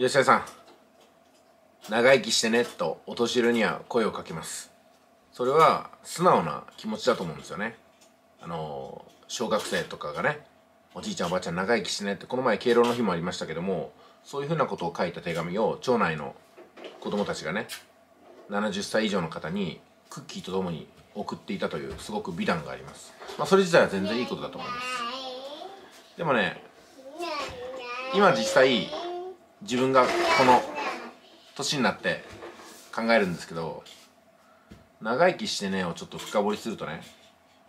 吉田さん。長生きしてねとお年寄りには声をかけます。それは素直な気持ちだと思うんですよね。あの小学生とかがねおじいちゃんおばあちゃん長生きしてねってこの前敬老の日もありましたけどもそういうふうなことを書いた手紙を町内の子供たちがね70歳以上の方にクッキーとともに送っていたというすごく美談があります。まあそれ自体は全然いいことだと思います。でもね今実際自分がこの年になって考えるんですけど長生きしてねをちょっと深掘りするとね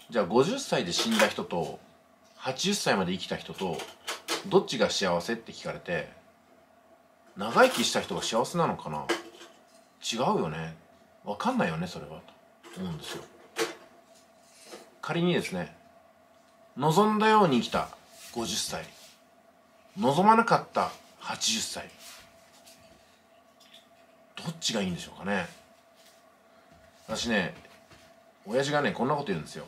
じゃあ50歳で死んだ人と80歳まで生きた人とどっちが幸せって聞かれて長生きした人が幸せなのかな？違うよね。分かんないよねそれは。と思うんですよ。仮にですね望んだように生きた50歳。望まなかった80歳どっちがいいんでしょうかね。私ね親父がねこんなこと言うんですよ。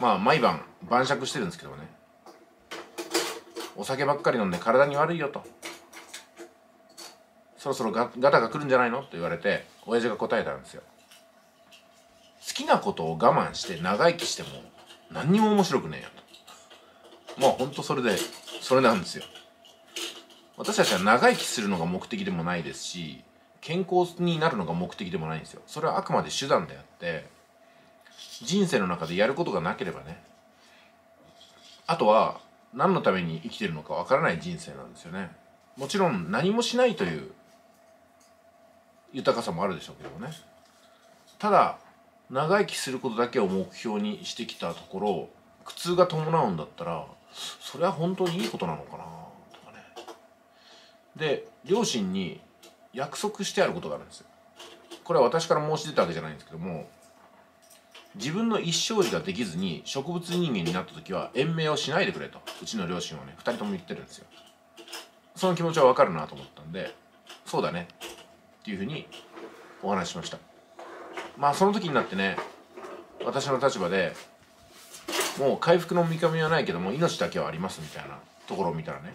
まあ毎晩晩酌してるんですけどね。お酒ばっかり飲んで体に悪いよと。そろそろガタが来るんじゃないの？と言われて親父が答えたんですよ。好きなことを我慢して長生きしても何にも面白くねえよと。まあほんとそれでそれなんですよ。私たちは長生きするのが目的でもないですし健康になるのが目的でもないんですよ。それはあくまで手段であって人生の中でやることがなければねあとは何のために生きてるのかわからない人生なんですよね。もちろん何もしないという豊かさもあるでしょうけどね。ただ長生きすることだけを目標にしてきたところ苦痛が伴うんだったらそれは本当にいいことなのかな。で両親に約束してあることがあるんですよ。これは私から申し出たわけじゃないんですけども自分の一生児ができずに植物人間になった時は延命をしないでくれと。うちの両親はね2人とも言ってるんですよ。その気持ちは分かるなと思ったんでそうだねっていうふうにお話ししました。まあその時になってね私の立場でもう回復の見込みはないけども命だけはありますみたいなところを見たらね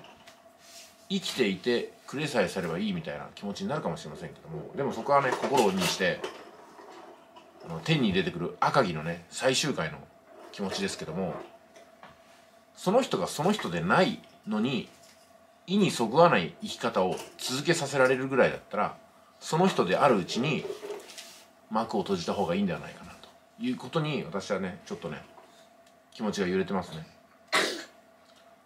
生きていてくれさえさればいいみたいな気持ちになるかもしれませんけどもでもそこはね心をにしてあの天に出てくる赤城のね最終回の気持ちですけどもその人がその人でないのに意にそぐわない生き方を続けさせられるぐらいだったらその人であるうちに幕を閉じた方がいいんではないかなということに私はねちょっとね気持ちが揺れてますね。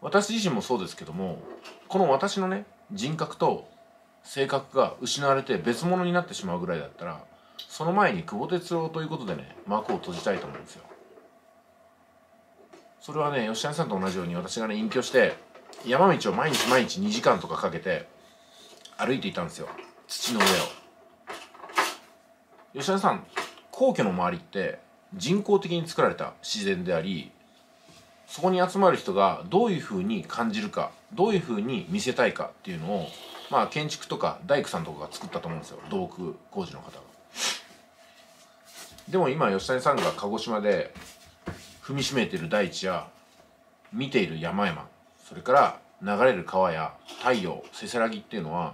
私自身もそうですけどもこの私のね人格と性格が失われて別物になってしまうぐらいだったらその前に久保哲郎ということでね幕を閉じたいと思うんですよ。それはね吉谷さんと同じように私がね隠居して山道を毎日毎日2時間とかかけて歩いていたんですよ。土の上を。吉谷さん皇居の周りって人工的に作られた自然でありそこに集まる人がどういうふうに感じるかどういうふうに見せたいかっていうのをまあ建築とか大工さんとかが作ったと思うんですよ土木工事の方が。でも今吉谷さんが鹿児島で踏みしめている大地や見ている山々それから流れる川や太陽せせらぎっていうのは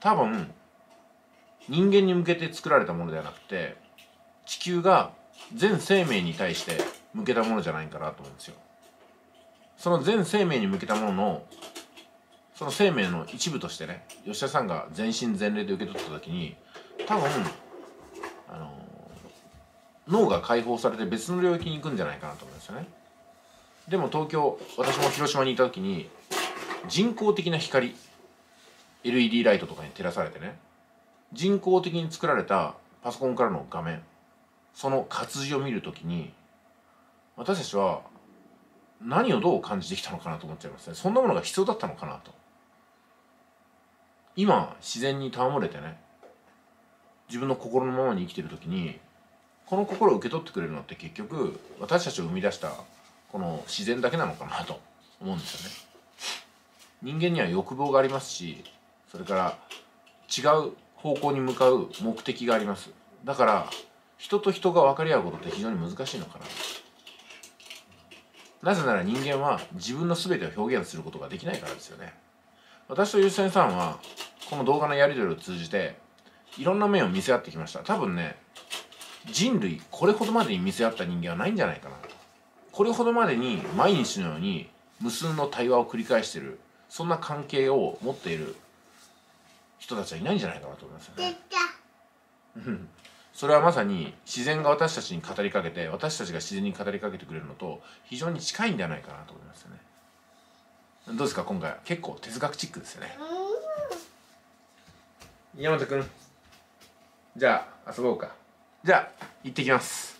多分人間に向けて作られたものではなくて地球が全生命に対して向けたものじゃないかなと思うんですよ。その全生命に向けたもののその生命の一部としてね吉田さんが全身全霊で受け取った時に多分あの脳が解放されて別の領域に行くんじゃないかなと思うんですよね。でも東京私も広島にいた時に人工的な光 LED ライトとかに照らされてね人工的に作られたパソコンからの画面その活字を見るときに私たちは何をどう感じてきたのかなと思っちゃいますね。そんなものが必要だったのかなと。今自然に戯れてね自分の心のままに生きてる時にこの心を受け取ってくれるのって結局私たちを生み出したこの自然だけなのかなと思うんですよね。人間には欲望がありますしそれから違う方向に向かう目的があります。だから人と人が分かり合うことって非常に難しいのかな。となぜなら人間は自分の全てを表現することができないからですよね。私とゆうせんさんはこの動画のやり取りを通じていろんな面を見せ合ってきました。多分ね人類これほどまでに見せ合った人間はないんじゃないかなと。これほどまでに毎日のように無数の対話を繰り返しているそんな関係を持っている人たちはいないんじゃないかなと思いますよね。うんそれはまさに自然が私たちに語りかけて私たちが自然に語りかけてくれるのと非常に近いんじゃないかなと思いますよね。どうですか？今回結構哲学チックですよね。山田君じゃあ遊ぼうか。じゃあ行ってきます